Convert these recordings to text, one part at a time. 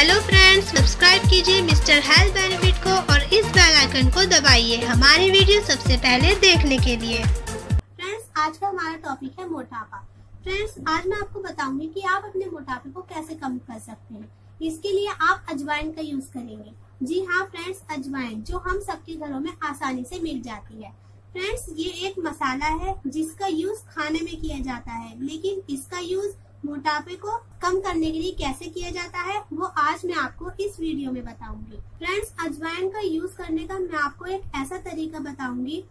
Hello friends subscribe कीजिए mister health benefit को और इस बेल आइकन को दबाइए हमारी वीडियो सबसे पहले देखने के लिए। फ्रेंड्स आज का हमारा टॉपिक है मोटापा। फ्रेंड्स आज मैं आपको बताऊँगी कि आप अपने मोटापे को कैसे कम कर सकते हैं। इसके लिए आप अजवाइन का यूज़ करेंगे। जी हाँ फ्रेंड्स अजवाइन, जो हम सबके घरों में आसानी से मिल जाती है। फ्रेंड्स ये एक मसाला है जिसका यूज़ खाने में किया जाता है, लेकिन इसका यूज़ मोटापे को कम करने के लिए कैसे किया जाता है, वो आज मैं आपको इस वीडियो में बताऊँगी। फ्रेंड्स, अजवाइन का यूज़ करने का मैं आपको एक ऐसा तरीका बताऊँगी,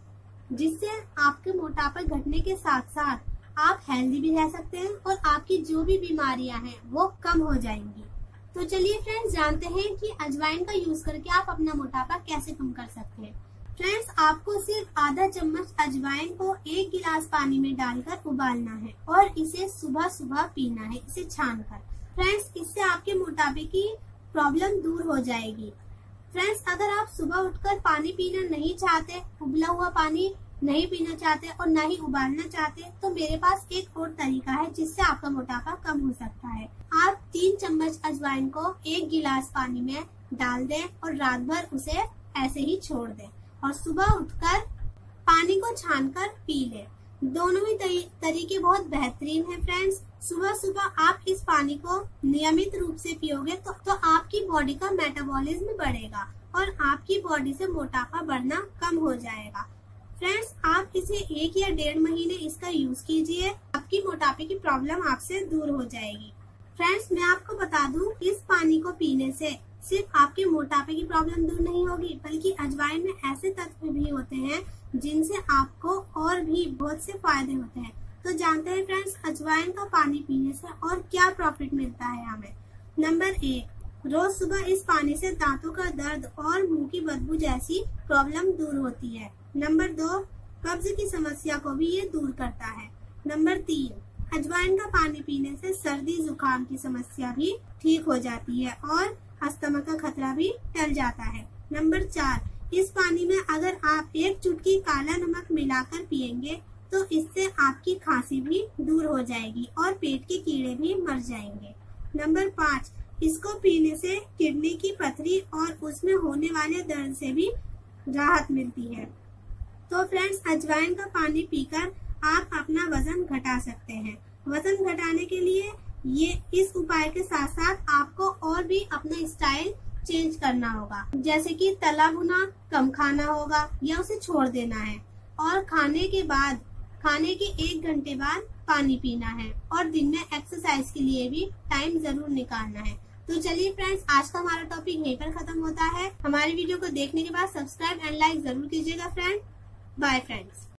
जिससे आपके मोटापा घटने के साथ साथ आप हेल्दी भी रह सकते हैं और आपकी जो भी बीमारियाँ हैं, वो कम हो जाएँगी। तो चलिए फ्रेंड्स, जानते हैं कि अजवाइन का यूज़ करके आप अपना मोटापा कैसे कम कर सकते हैं। फ्रेंड्स, आपको सिर्फ़ आधा चम्मच अजवाइन को एक गिलास पानी में डालकर उबालना है और इसे सुबह सुबह पीना है, इसे छान कर फ्रेंड्स, इससे आपके मोटापे की प्रॉब्लम दूर हो जाएगी। फ्रेंड्स, अगर आप सुबह उठकर पानी पीना नहीं चाहते, उबला हुआ पानी नहीं पीना चाहते और न ही उबालना चाहते तो मेरे पास एक और तरीका है जिससे आपका मोटापा कम हो सकता है। आप तीन चम्मच अजवाइन को एक गिलास पानी में डाल दें और रात भर उसे ऐसे ही छोड़ दें। और सुबह उठकर पानी को छानकर पी ले। दोनों ही तरीके बहुत बेहतरीन है फ्रेंड्स सुबह सुबह आप इस पानी को नियमित रूप से पियोगे तो, तो आपकी बॉडी का मेटाबॉलिज्म बढ़ेगा और आपकी बॉडी से मोटापा बढ़ना कम हो जाएगा। फ्रेंड्स आप इसे एक या डेढ़ महीने इसका यूज़ कीजिए आपकी मोटापे की प्रॉब्लम आपसे दूर हो जाएगी। फ्रेंड्स मैं आपको बता दूँ इस पानी को पीने से सिर्फ़ आपके मोटापे की प्रॉब्लम दूर नहीं होगी, बल्कि अजवाइन में ऐसे तत्व भी होते हैं जिनसे आपको और भी बहुत से फ़ायदे होते हैं। तो जानते हैं फ्रेंड्स अजवाइन का पानी पीने से और क्या प्रॉफिट मिलता है हमें? नंबर एक, रोज सुबह इस पानी से दांतों का दर्द और मुँह की बदबू जैसी प्रॉब्लम दूर होती है। नंबर दो, कब्ज की समस्या को भी ये दूर करता है। नंबर तीन, अजवाइन का पानी पीने से सर्दी, जुकाम की समस्या भी ठीक हो जाती है और अस्थमा का खतरा भी टल जाता है। नंबर चार, इस पानी में अगर आप एक चुटकी काला नमक मिलाकर पिएँगे तो इससे आपकी खांसी भी दूर हो जाएगी और पेट के कीड़े भी मर जाएँगे। नंबर पाँच, इसको पीने से किडनी की पथरी और उसमें होने वाले दर्द से भी राहत मिलती है। तो फ्रेंड्स, अजवाइन का पानी पीकर आप अपना वज़न घटा सकते हैं। वज़न घटाने के लिए ये इस उपाय के साथ साथ आपको और भी अपना स्टाइल चेंज करना होगा। जैसे कि तला भुना कम खाना होगा या उसे छोड़ देना है। और खाने के बाद, खाने के एक घंटे बाद पानी पीना है और दिन में एक्सरसाइज के लिए भी टाइम ज़रूर निकालना है। तो चलिए फ्रेंड्स आज का हमारा टॉपिक यहीं पर खत्म होता है। हमारी वीडियो को देखने के बाद सब्सक्राइब एंड लाइक ज़रूर कीजिएगा फ्रेंड बाय फ्रेंड्स